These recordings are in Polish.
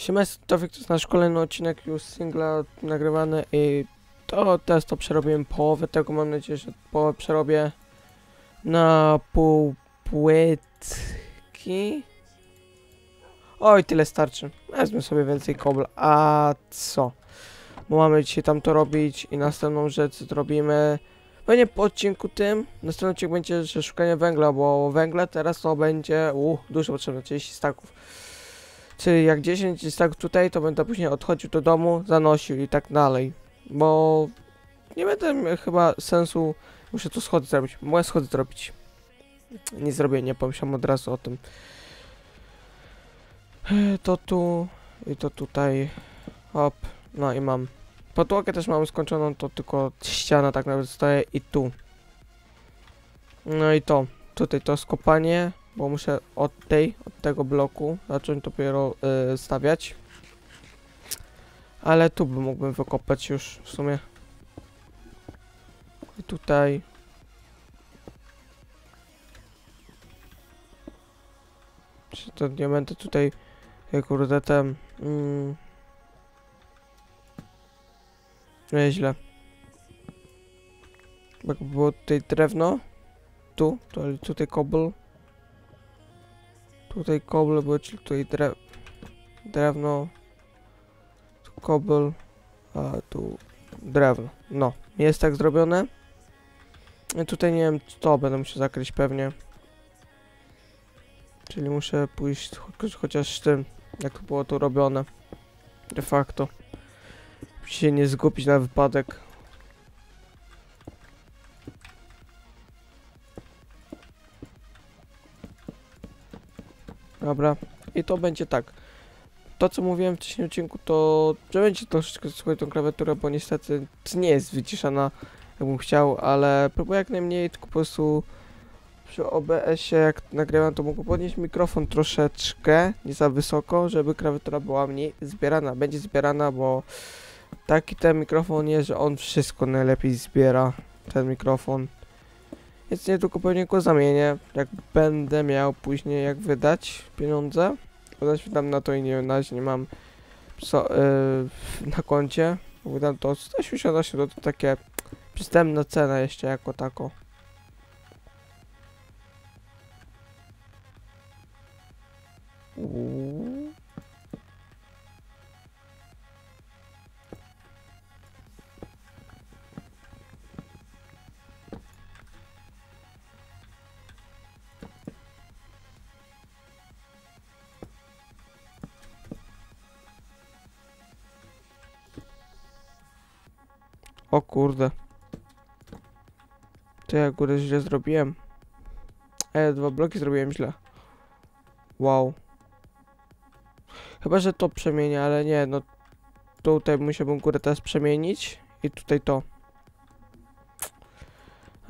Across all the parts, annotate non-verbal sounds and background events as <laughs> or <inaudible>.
Siema, to to jest nasz kolejny odcinek już singla nagrywany i to teraz to przerobiłem połowę tego, mam nadzieję, że połowę przerobię na pół płytki. Oj, tyle starczy. Wezmę sobie więcej kobl. A co? Bo mamy dzisiaj tam to robić i następną rzecz zrobimy pewnie po odcinku tym. Następny odcinek będzie, szukanie węgla, bo węgla teraz to będzie, uh, dużo potrzebne, 30 staków. Czyli jak 10 staków tutaj, to będę później odchodził do domu, zanosił i tak dalej. Bo nie będę chyba sensu, muszę tu schody zrobić, mogę schody zrobić. Nie zrobię, nie pomyślałem od razu o tym. To tu i to tutaj. Hop, no i mam. Podłogę też mam skończoną, to tylko ściana tak naprawdę zostaje i tu. No i to. Tutaj to skopanie, bo muszę od tej, od tego bloku zacząć dopiero y, stawiać. Ale tu bym mógłbym wykopać już w sumie. I tutaj. Czy to nie będę tutaj jak kurde ten mm, Nieźle. Jakby było tutaj drewno. Tu, to tutaj kobl. Tutaj kobl, było czyli tutaj drew drewno. Tu kobl. A tu drewno. No, jest tak zrobione. I tutaj nie wiem co będę musiał zakryć pewnie. Czyli muszę pójść cho chociaż z tym, jak to było to robione. De facto się nie zgubić na wypadek. Dobra, i to będzie tak. To co mówiłem w wcześniejszym odcinku, to że będzie troszeczkę słuchać tą klawiaturę, bo niestety nie jest wyciszana jakbym chciał, ale próbuję jak najmniej, tylko po prostu przy OBS-ie jak nagrywam, to mogę podnieść mikrofon troszeczkę, nie za wysoko, żeby klawiatura była mniej zbierana. Będzie zbierana, bo Taki ten mikrofon jest, że on wszystko najlepiej zbiera, ten mikrofon. Więc tylko pewnie go zamienię, jak będę miał później jak wydać pieniądze. Wydać wydam na to i nie, na razie nie mam co, yy, na koncie. Wydam to 188, to, to takie przystępna cena jeszcze jako tako. Kurde. To ja górę źle zrobiłem. E, dwa bloki zrobiłem źle. Wow. Chyba, że to przemienię, ale nie, no tutaj musiałbym górę teraz przemienić i tutaj to.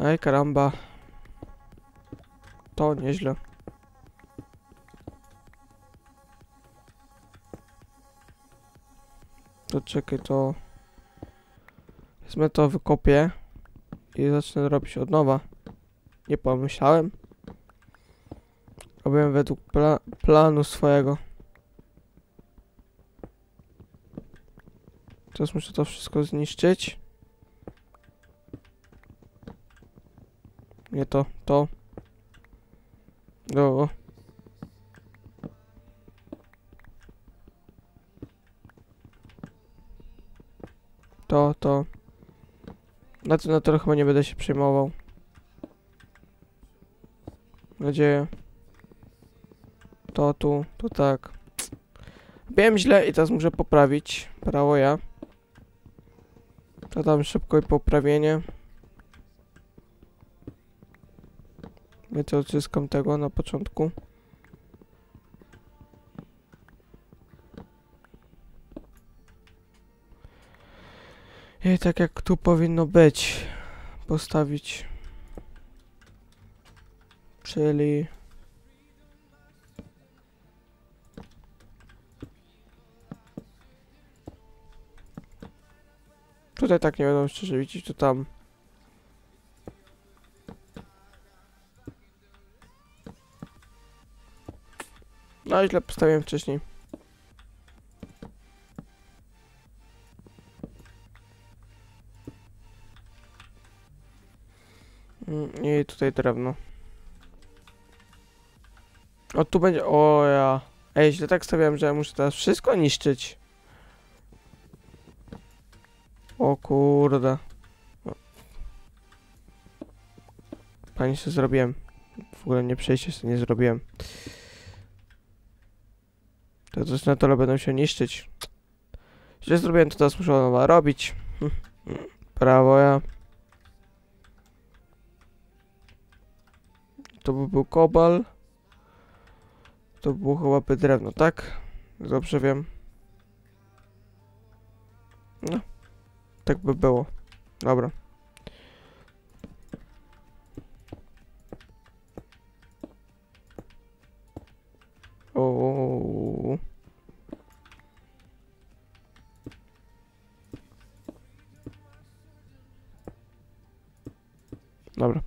Ej, karamba. To nieźle. To czekaj, to... Wezmę to, wykopię i zacznę robić od nowa. Nie pomyślałem. Robiłem według pla planu swojego. Teraz muszę to wszystko zniszczyć. Nie to, to. Do. To, to. Na tym na to chyba nie będę się przejmował. Nadzieję. To tu, to tak. Wiem źle i teraz muszę poprawić. Prawo ja. To tam szybko i poprawienie. Więc odzyskam tego na początku. I tak jak tu powinno być. Postawić. Czyli... Tutaj tak nie będą szczerze widzieć, to tam. No źle postawiłem wcześniej. I tutaj drewno. O, tu będzie... O ja... Ej, źle tak stawiałem, że ja muszę teraz wszystko niszczyć. O kurde. Pani sobie zrobiłem. W ogóle nie przejście sobie nie zrobiłem. To coś na tole będą się niszczyć. Źle zrobiłem, to teraz muszę nowa robić. Prawo ja. To by był kobal. To by było chyba drewno, tak? Dobrze wiem. No. Tak by było. Dobra. O. Dobra.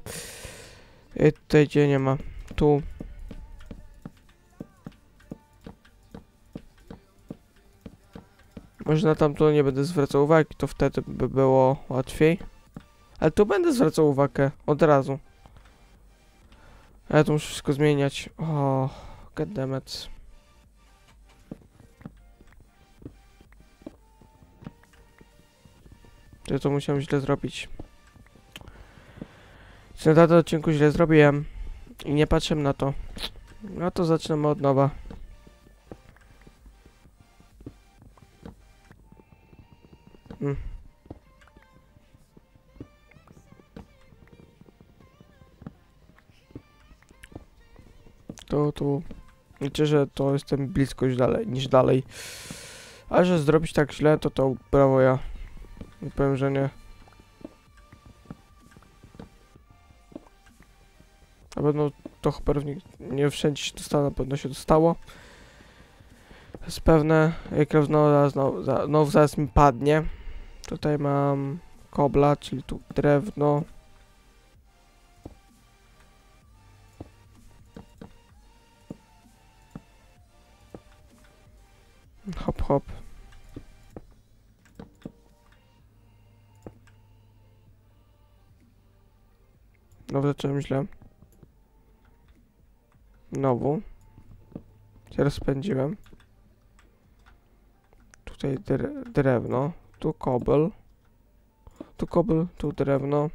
I tutaj gdzie nie ma. Tu. Może na tamto nie będę zwracał uwagi, to wtedy by było łatwiej. Ale tu będę zwracał uwagę od razu. Ja tu muszę wszystko zmieniać. O, goddammit. To to musiałem źle zrobić. Na tym odcinku źle zrobiłem i nie patrzę na to. No to zaczynamy od nowa. Mm. To tu liczę, że to jestem blisko dalej, niż dalej. A że zrobić tak źle, to to brawo ja. Nie powiem, że nie. Na pewno to pewnie nie wszędzie się dostało, na pewno się dostało. To jest pewne. Jak znowu, znowu, znowu zaraz mi padnie. Tutaj mam kobla, czyli tu drewno. Hop, hop. No, zacząłem źle. Znowu. Się rozpędziłem. Tutaj dre drewno. Tu kobel. Tu kobel, tu drewno.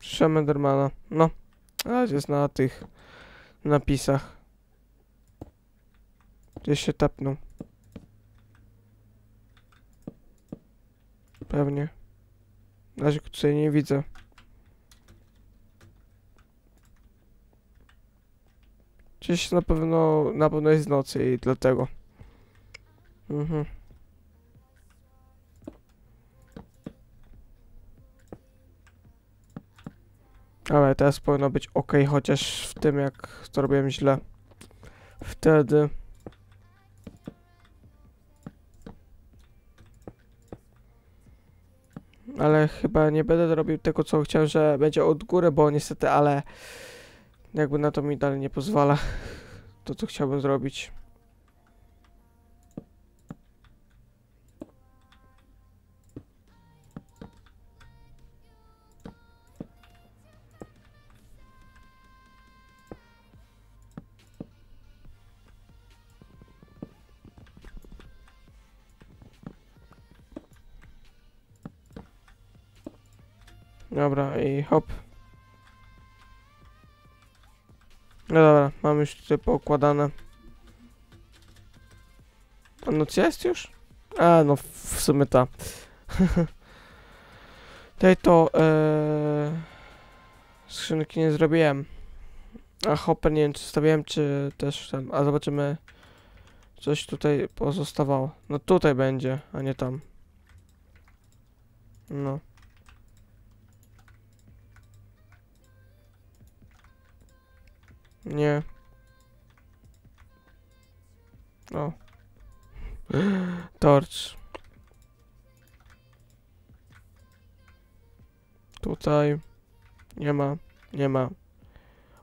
Shemendermana. No. A jest na tych napisach. Gdzieś się tapnął. Pewnie. Na razie tutaj nie widzę. Gdzieś na pewno, na pewno jest nocy i dlatego. Mhm. Ale teraz powinno być ok, chociaż w tym jak to robiłem źle. Wtedy... Ale chyba nie będę robił tego, co chciałem, że będzie od góry, bo niestety, ale jakby na to mi dalej nie pozwala <laughs> to, co chciałbym zrobić. Dobra, i hop. No dobra, mam już tutaj poukładane. A noc jest już? A, no w sumie ta. <laughs> Tutaj to ee, skrzynki nie zrobiłem. A hopper nie wiem czy stawiałem, czy też tam. A zobaczymy. Coś tutaj pozostawało. No tutaj będzie, a nie tam. No. Nie. O. Torch. Tutaj. Nie ma. Nie ma.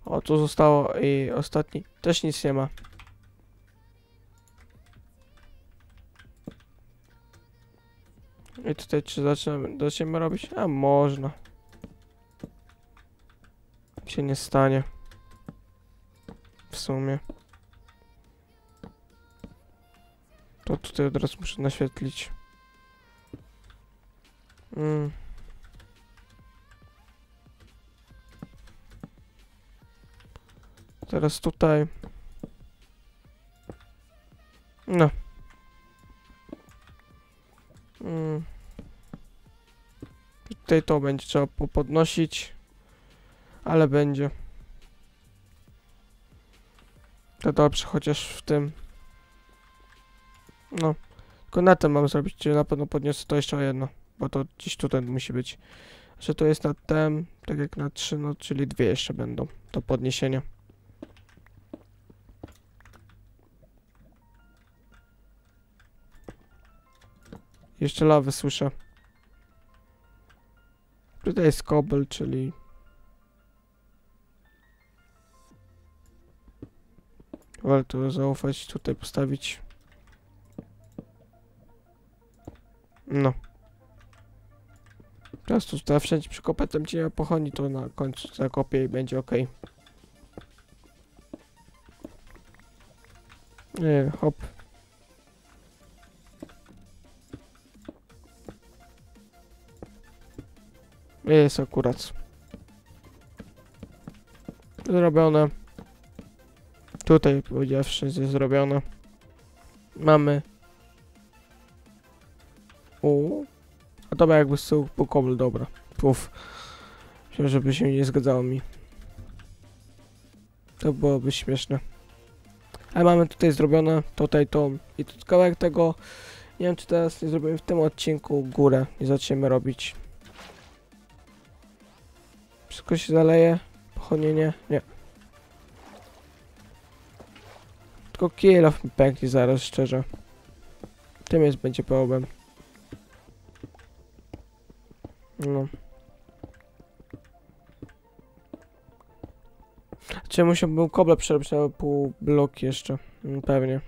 O, tu zostało i ostatni. Też nic nie ma. I tutaj czy zaczynamy, zaczniemy robić? A można. Się nie stanie. Sumie. To tutaj od razu muszę naświetlić. Mm. Teraz tutaj. No. Mm. Tutaj to będzie trzeba po- podnosić. Ale będzie. To dobrze, chociaż w tym. No. Tylko na tym mam zrobić, czyli na pewno podniosę to jeszcze o jedno. Bo to gdzieś tutaj musi być. Że to jest na tem, tak jak na 3, no czyli dwie jeszcze będą do podniesienia. Jeszcze lawy słyszę. Tutaj jest kobel, czyli... Warto zaufać, tutaj postawić. No. Teraz tu tutaj wszędzie przykopę, tam gdzie pochoni, to na końcu zakopię i będzie ok. Nie, hop. Jest akurat. Zrobione. Tutaj powiedziawszy, jest zrobione. Mamy. U. A dobra, jakby z tyłu był kobel, dobra. Puf. Myślałem, żeby się nie zgadzało mi. To byłoby śmieszne. Ale mamy tutaj zrobione, tutaj to i tu kawałek tego. Nie wiem, czy teraz nie zrobimy w tym odcinku górę i zaczniemy robić. Wszystko się zaleje? Pochonienie? Nie. Tylko kill off mi pęknie zaraz, szczerze. Tym jest będzie problem. No. Czy musiałbym koble przerobić na pół blok jeszcze? Mm, Pewnie.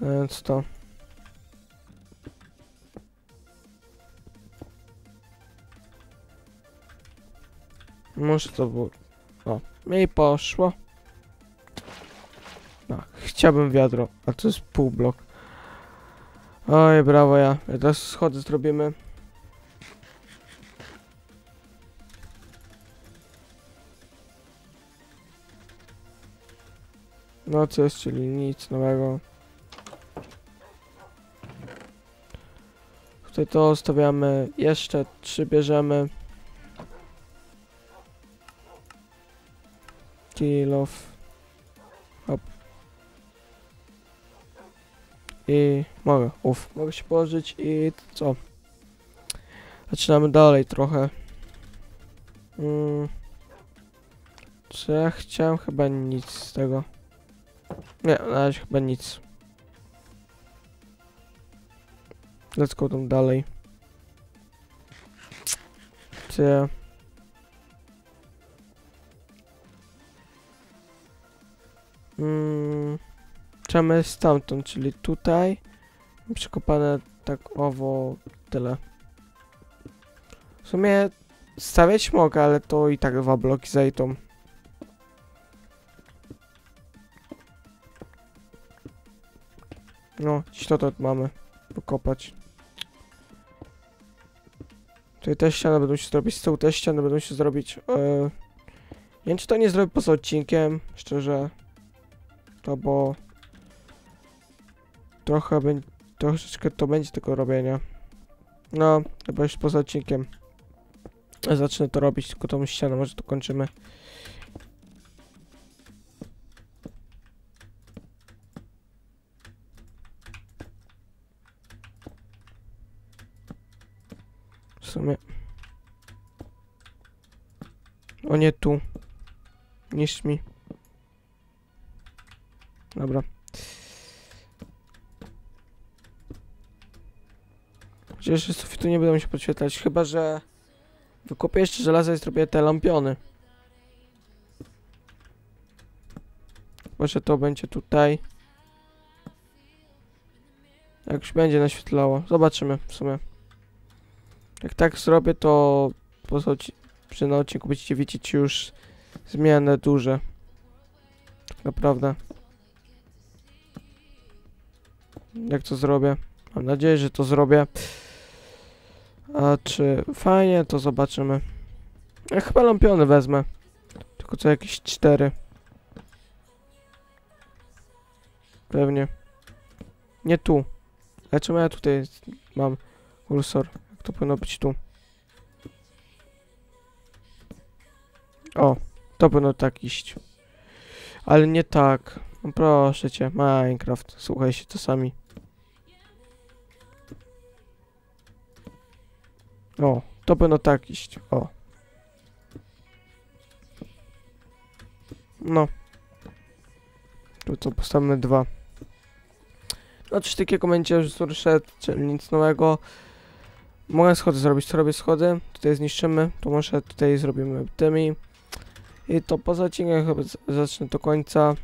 Więc to. Muszę to było. O, i poszło. No, chciałbym wiadro, a to jest pół blok. Oj, brawo ja. ja teraz schody zrobimy. No co jest, czyli nic nowego. Tutaj to stawiamy, jeszcze trzy bierzemy. Kill off. Hop. I mogę, uff, mogę się położyć i co? Zaczynamy dalej trochę. Mm. Czy ja chciałem? Chyba nic z tego. Nie, na razie chyba nic. Let's go tam dalej. Czy... Mm, Czemy stamtąd, czyli tutaj. Przekopane tak owo tyle. W sumie stawiać mogę, ale to i tak dwa bloki zajdą. No, to, to mamy. Pokopać. Tutaj te ściany będą się zrobić, z tyłu te ściany będą się zrobić. Yy, nie wiem, czy to nie zrobię poza odcinkiem, szczerze. To bo... Trochę będzie... Troszeczkę to będzie tego robienia. No, chyba już poza odcinkiem. Zacznę to robić, tylko tą ścianę może to kończymy. W sumie. O nie tu. Niszcz mi. Dobra. Z sufitu nie będą się podświetlać, chyba że wykopię jeszcze żelazo i zrobię te lampiony. Chyba, że to będzie tutaj. Jak już będzie naświetlało. Zobaczymy w sumie. Jak tak zrobię, to po odci- że na odcinku będziecie widzieć już zmiany duże. Tak naprawdę. Jak to zrobię? Mam nadzieję, że to zrobię. A czy fajnie, to zobaczymy. Ja chyba lampiony wezmę. Tylko co jakieś cztery. Pewnie. Nie tu. Ale czemu ja tutaj mam kursor? Jak to powinno być tu? O, to powinno tak iść. Ale nie tak. No proszę cię, Minecraft, słuchaj się czasami. O, to powinno tak iść. O. No. Tu co postawimy dwa. No coś takiego będzie już szedł, czyli nic nowego. Mogę schody zrobić, to robię schody. Tutaj zniszczymy, to może tutaj zrobimy tymi. I to poza odcinkiem chyba zacznę do końca.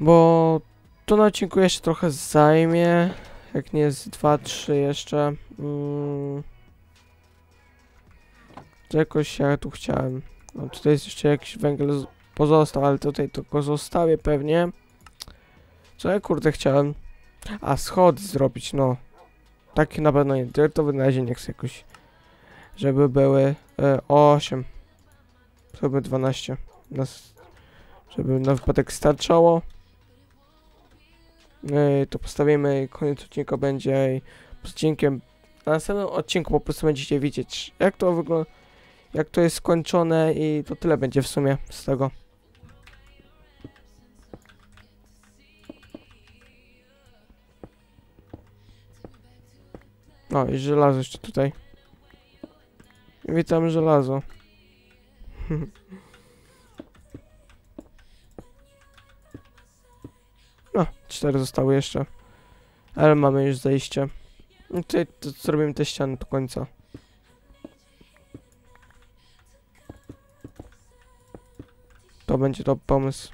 Bo to na odcinku jeszcze trochę zajmie. Jak nie z 2-3 jeszcze. Mm. Jakoś ja tu chciałem. No tutaj jest jeszcze jakiś węgiel pozostał, ale tutaj to go zostawię pewnie. Co ja kurde chciałem? A schody zrobić, no. Taki na pewno nie. Diaktowy na razie nie chcę jakoś. Żeby były e, 8. Żeby 12. Nas, żeby na wypadek starczało. E, to postawimy koniec odcinka będzie odcinkiem na następnym odcinku po prostu będziecie widzieć jak to wygląda, jak to jest skończone i to tyle będzie w sumie z tego. O, i żelazo jeszcze tutaj. Witam żelazo. <laughs> No, cztery zostały jeszcze. Ale mamy już zejście. I Tutaj to zrobimy te ściany do końca. To będzie to pomysł.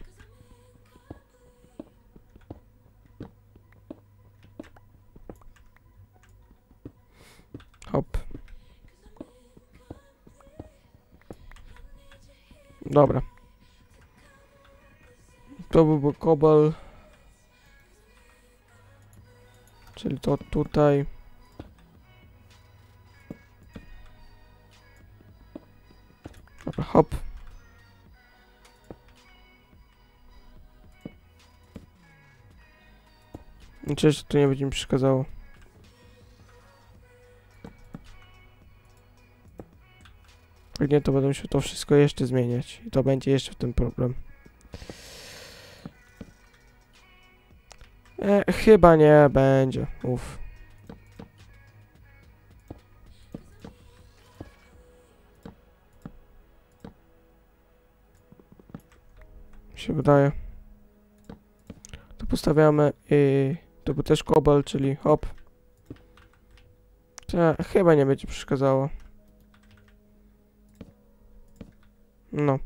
Hop. Dobra. To byłby kobal. Czyli to tutaj. Dobra, hop. Liczę, że to nie będzie mi przeszkadzało. Jak to będę musiał to wszystko jeszcze zmieniać. I to będzie jeszcze w tym problem. E, chyba nie będzie. Uff. Się wydaje. To postawiamy i to był też kobal, czyli hop. To chyba nie będzie przeszkadzało. No.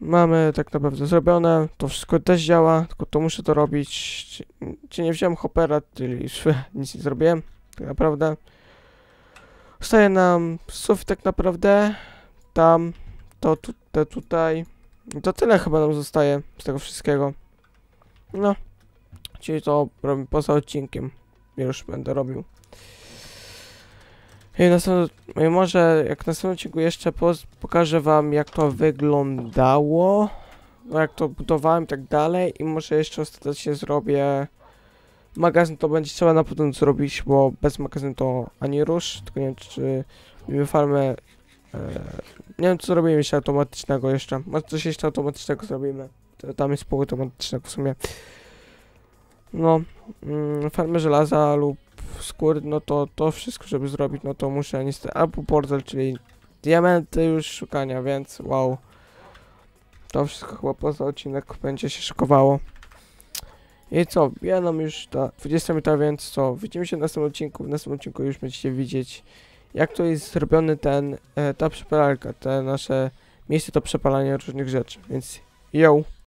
Mamy tak naprawdę zrobione, to wszystko też działa, tylko to muszę to robić. Czy, nie wziąłem hopera, czyli <laughs> nic nie zrobiłem, tak naprawdę. Zostaje nam sufit tak naprawdę, tam, to, tu, te tutaj. To tyle chyba nam zostaje z tego wszystkiego. No, czyli to robię poza odcinkiem, już będę robił. I następny, i może jak w następnym odcinku jeszcze pokażę wam jak to wyglądało, no jak to budowałem i tak dalej. I może jeszcze ostatecznie zrobię magazyn to będzie trzeba na pewno zrobić, bo bez magazynu to ani rusz, tylko nie wiem czy robimy farmę, e, nie wiem co zrobimy jeszcze automatycznego jeszcze, może coś jeszcze automatycznego zrobimy, tam jest pół automatycznego w sumie. No, mm, farmę żelaza lub skór, no to to wszystko, żeby zrobić, no to muszę niestety, albo portal, czyli diamenty już szukania, więc wow. To wszystko chyba poza odcinek będzie się szykowało. I co, ja nam już ta 20 minuta, więc co, widzimy się w następnym odcinku, w następnym odcinku już będziecie widzieć jak to jest zrobiony ten, e, ta przepalarka, te nasze miejsce do przepalania różnych rzeczy, więc yo!